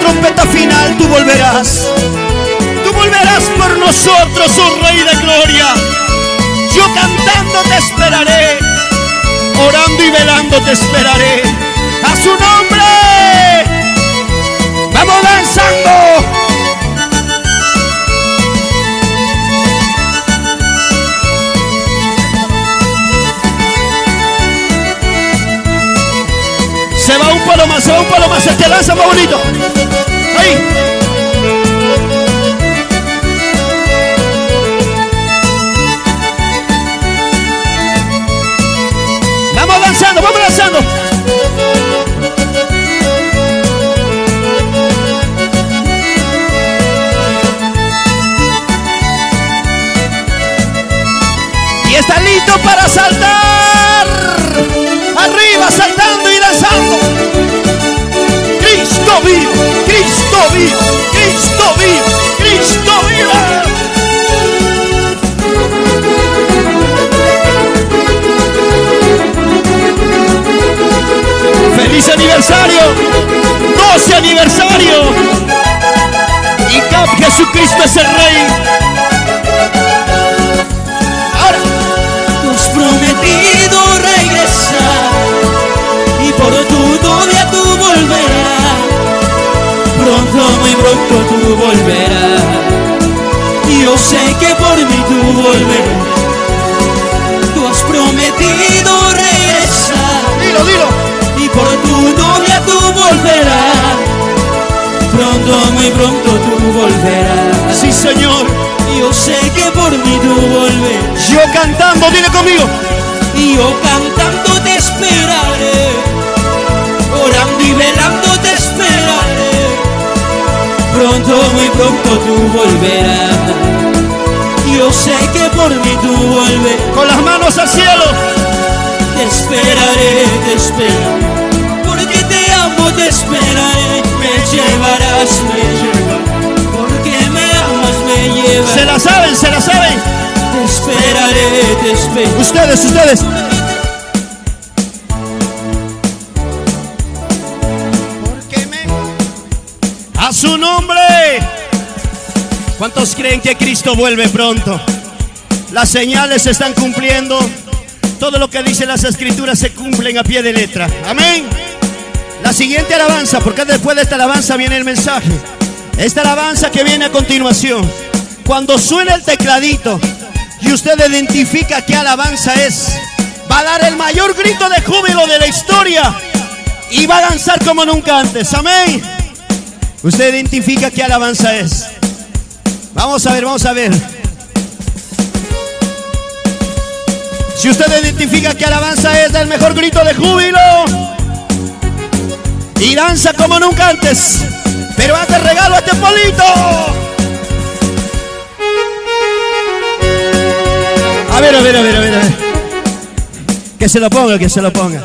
trompeta final tú volverás. Tú volverás por nosotros, oh Rey de Gloria. Yo cantando te esperaré, orando y velando te esperaré. A su nombre. Vamos danzando. Se va un palo más, se va un palo más. El que lanza bonito. Vamos danzando, vamos danzando. Y está listo para saltar. Arriba, saltando y danzando. Cristo vive, Jesucristo es el Rey. Ahora, Tú has prometido regresar y por tu novia tú volverás. Pronto, muy pronto tú volverás. Y yo sé que por mí tú volverás. Tú has prometido regresar dilo, dilo. y por tu novia tú volverás. Pronto, muy pronto tú volverás. Sí, Señor. Yo sé que por mí tú volverás. Yo cantando, dile conmigo. Yo cantando te esperaré, orando y velando te esperaré. Pronto, muy pronto tú volverás. Yo sé que por mí tú volverás. Con las manos al cielo. Te esperaré, te esperaré. Saben, se la saben. Te esperaré, te esperaré. Ustedes, ustedes. Porque me... A su nombre. ¿Cuántos creen que Cristo vuelve pronto? Las señales se están cumpliendo. Todo lo que dicen las escrituras se cumplen a pie de letra. Amén. La siguiente alabanza, porque después de esta alabanza viene el mensaje. Esta alabanza que viene a continuación. Cuando suena el tecladito y usted identifica qué alabanza es, va a dar el mayor grito de júbilo de la historia y va a danzar como nunca antes. Amén. Usted identifica qué alabanza es. Vamos a ver, vamos a ver. Si usted identifica qué alabanza es, el mejor grito de júbilo. Y danza como nunca antes. Pero antes regalo a este polito. A ver, a ver, a ver, a ver. Que se lo ponga, que se lo ponga.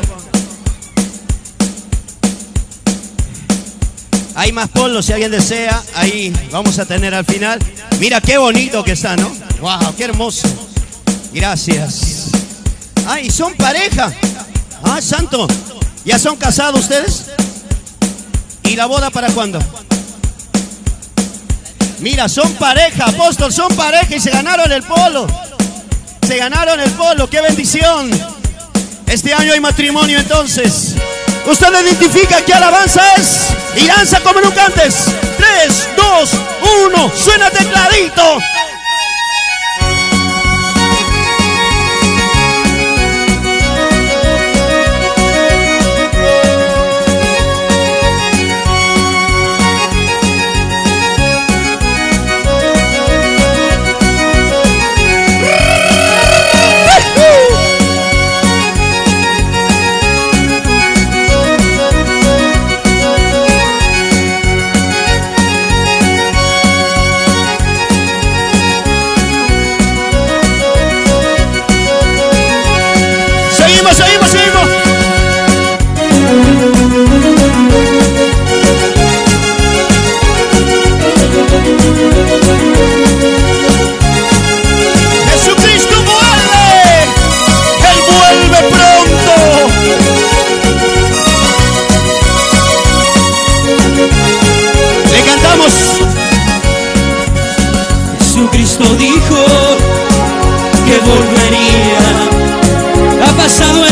Hay más polos si alguien desea. Ahí vamos a tener al final. Mira qué bonito que está, ¿no? Wow, qué hermoso. Gracias. Ay, son pareja. Ah, santo. ¿Ya son casados ustedes? ¿Y la boda para cuándo? Mira, son pareja, apóstol, son pareja y se ganaron el polo. Se ganaron el polo, qué bendición. Este año hay matrimonio entonces. Usted identifica qué alabanza es y danza como nunca antes. 3, 2, 1, suena tecladito.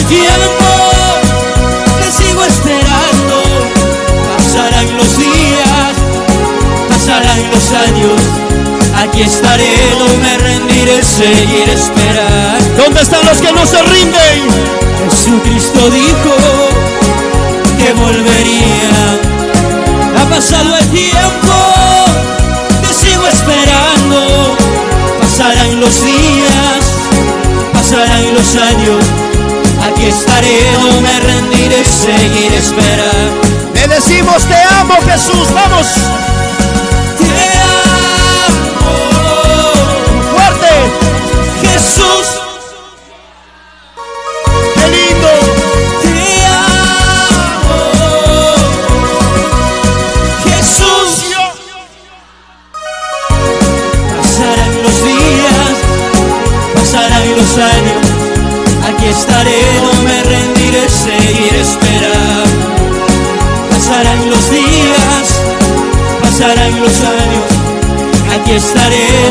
Tiempo, te sigo esperando. Pasarán los días, pasarán los años. Aquí estaré, no me rendiré, seguir esperando. ¿Dónde están los que no se rinden? Jesucristo dijo que volvería. Ha pasado el tiempo, te sigo esperando. Pasarán los días, pasarán los años. Aquí estaré, no me rendiré, seguir esperando. Le decimos te amo Jesús, vamos, Te amo, fuerte, Jesús. qué lindo. Te amo, Jesús. Pasarán los días, pasarán los años. Estaré, no me rendiré, seguir esperando. Pasarán los días, pasarán los años. Aquí estaré,